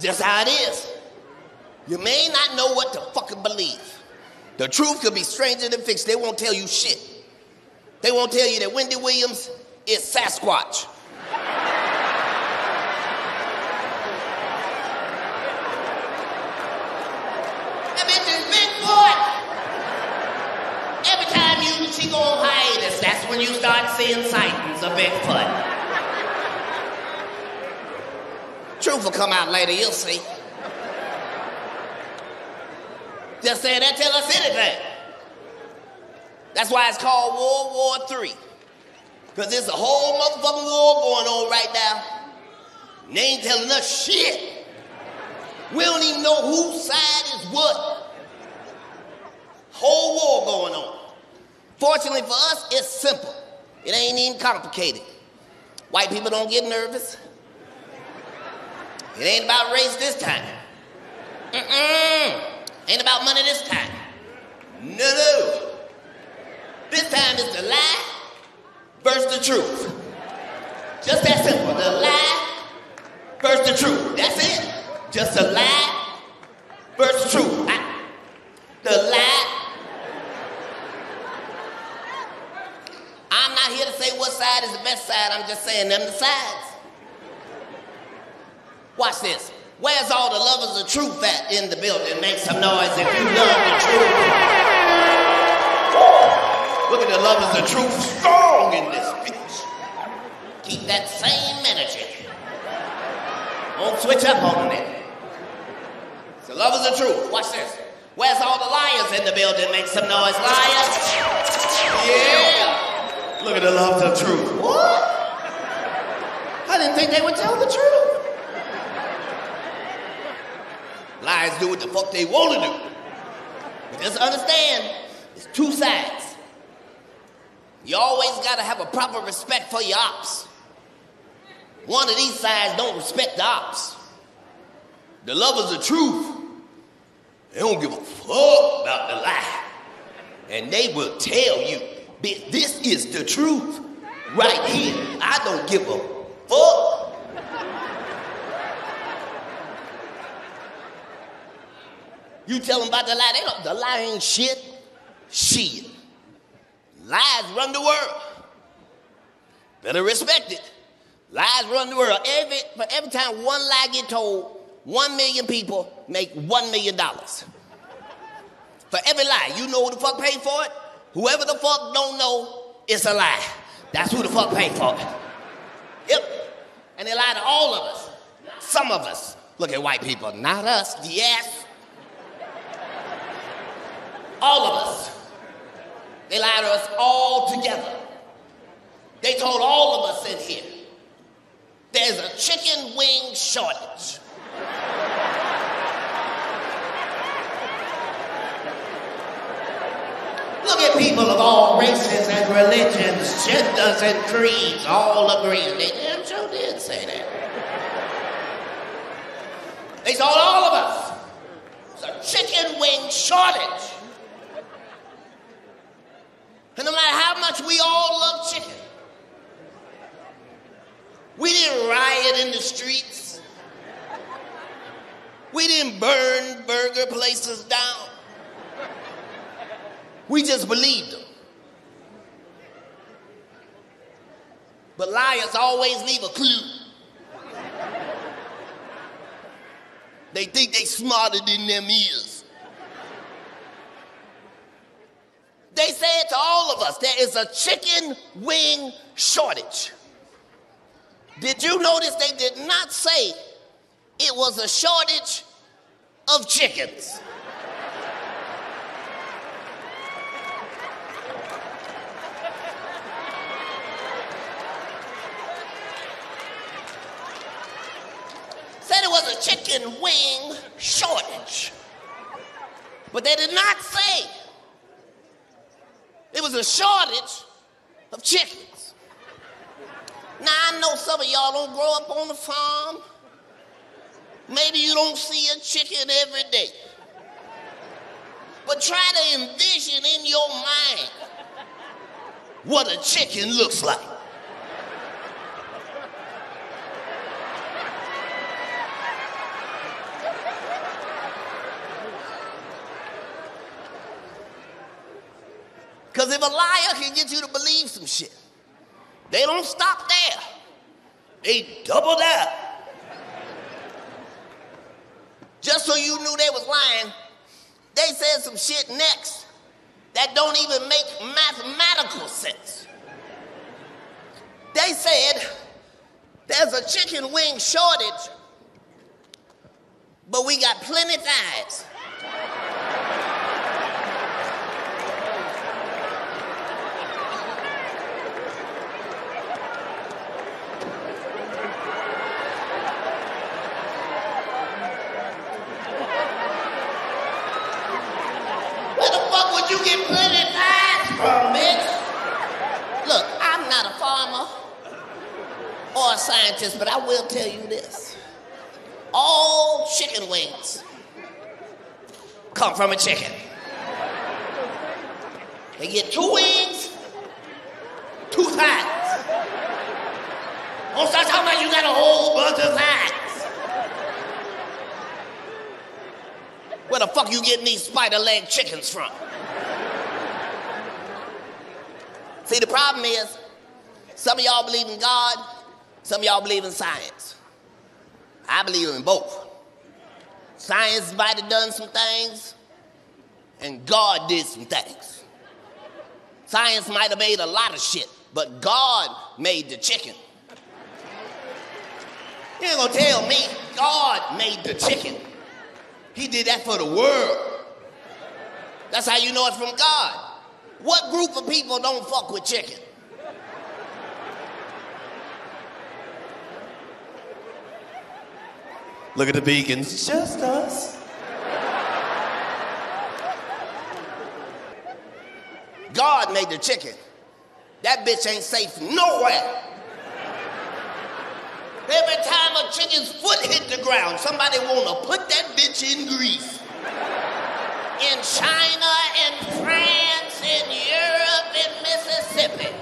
Just how it is. You may not know what to fucking believe. The truth could be stranger than fiction. They won't tell you shit. They won't tell you that Wendy Williams is Sasquatch. that bitch is Bigfoot. Every time you she go on hiatus, that's when you start seeing sightings of Bigfoot. Truth will come out later, you'll see. Just saying that tell us anything. That's why it's called World War III. Because there's a whole motherfucking war going on right now. And they ain't telling us shit. We don't even know whose side is what. Whole war going on. Fortunately for us, it's simple. It ain't even complicated. White people don't get nervous. It ain't about race this time. Mm-mm. Ain't about money this time. No, no. This time it's the lie versus the truth. Just that simple. The lie versus the truth. That's it. Just a lie versus the truth. I, the lie. I'm not here to say what side is the best side. I'm just saying them the sides. Watch this. Where's all the lovers of truth at in the building? Make some noise if you love the truth. Look at the lovers of truth strong in this bitch. Keep that same energy. Don't switch up on it. The lovers of truth. Watch this. Where's all the liars in the building? Make some noise, liars. Yeah. Look at the lovers of truth. What? I didn't think they would tell the truth. Liars do what the fuck they want to do. But just understand, it's two sides. You always gotta have a proper respect for your ops. One of these sides don't respect the ops. The lovers of truth, they don't give a fuck about the lie. And they will tell you, bitch, this is the truth right here. I don't give a fuck. You tell them about the lie, they don't, the lie ain't shit. Shit. Lies run the world. Better respect it. Lies run the world. Every, every time one lie get told, one million people make one million dollars. For every lie, you know who the fuck paid for it? Whoever the fuck don't know, it's a lie. That's who the fuck paid for it. Yep. And they lie to all of us. Some of us. Look at white people, not us. Yes. All of us. They lied to us all together. They told all of us in here there's a chicken wing shortage. Look at people of all races and religions, genders and creeds all agreeing. They damn sure did say that. They told all of us it's a chicken wing shortage. And no matter how much we all love chicken, we didn't riot in the streets. We didn't burn burger places down. We just believed them. But liars always leave a clue. They think they smarter than them is. They said to all of us, there is a chicken wing shortage. Did you notice they did not say it was a shortage of chickens? Said it was a chicken wing shortage. But they did not say it was a shortage of chickens. Now, I know some of y'all don't grow up on the farm. Maybe you don't see a chicken every day. But try to envision in your mind what a chicken looks like. Because if a liar can get you to believe some shit, they don't stop there. They double down. Just so you knew they was lying, they said some shit next that don't even make mathematical sense. They said there's a chicken wing shortage, but we got plenty thighs. Scientist, but I will tell you this. All chicken wings come from a chicken. They get two wings, two thighs. Don't start talking about you got a whole bunch of thighs. Where the fuck you getting these spider leg chickens from? See, the problem is, some of y'all believe in God, some of y'all believe in science. I believe in both. Science might have done some things, and God did some things. Science might have made a lot of shit, but God made the chicken. You ain't gonna tell me God made the chicken. He did that for the world. That's how you know it's from God. What group of people don't fuck with chicken? Look at the beacons. Just us. God made the chicken. That bitch ain't safe nowhere. Every time a chicken's foot hit the ground, somebody wanna put that bitch in grease. In China, in France, in Europe, in Mississippi.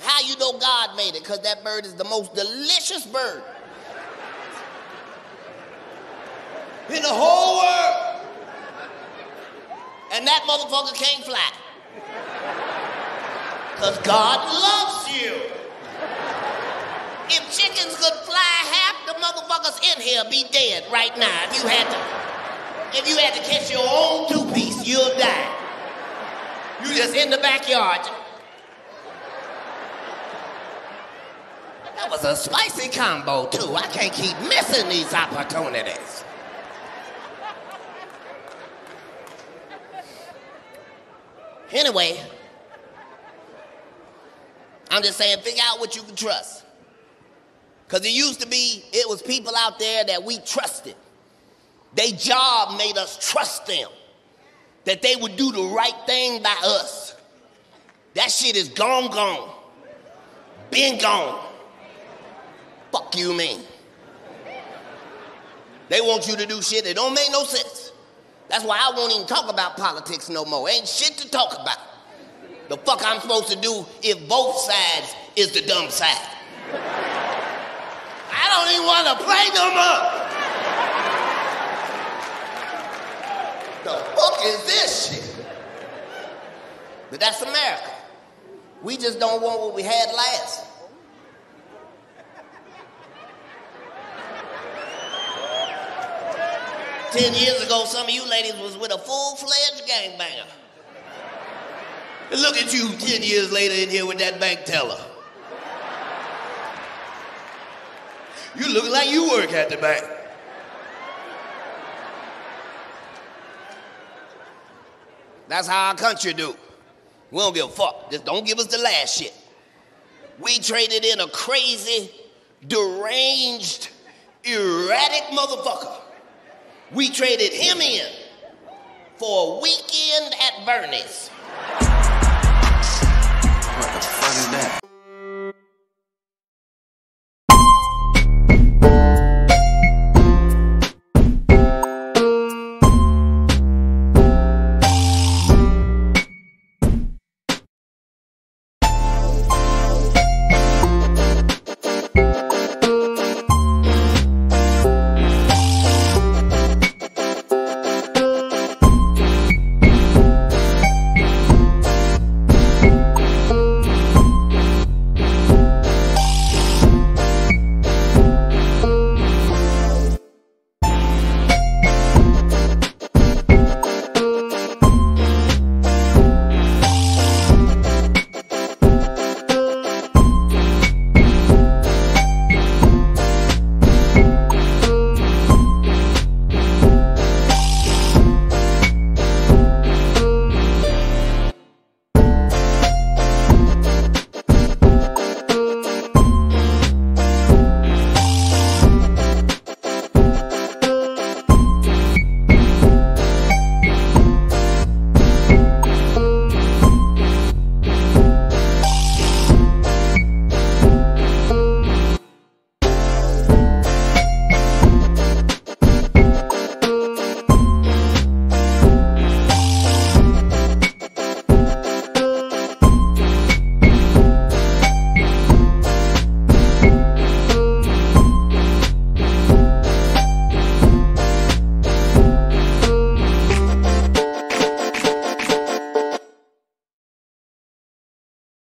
How you know God made it? Because that bird is the most delicious bird in the whole world. And that motherfucker can't fly. Because God loves you. Chickens could fly, half the motherfuckers in here be dead right now. If you had to, if you had to catch your own two-piece, you'll die. You just in the backyard. That was a spicy combo, too. I can't keep missing these opportunities. Anyway, I'm just saying, figure out what you can trust. Because it used to be, it was people out there that we trusted. Their job made us trust them, that they would do the right thing by us. That shit is gone, gone, been gone fuck you man. They want you to do shit that don't make no sense. That's why I won't even talk about politics no more. Ain't shit to talk about. The fuck I'm supposed to do if both sides is the dumb side? I don't even want to play no more. The fuck is this shit? But that's America. We just don't want what we had last. Ten years ago, some of you ladies was with a full-fledged gangbanger. And look at you ten years later in here with that bank teller. You look like you work at the bank. That's how our country do. We don't give a fuck. Just don't give us the last shit. We traded in a crazy, deranged, erratic motherfucker we traded him in for a weekend at Bernie's.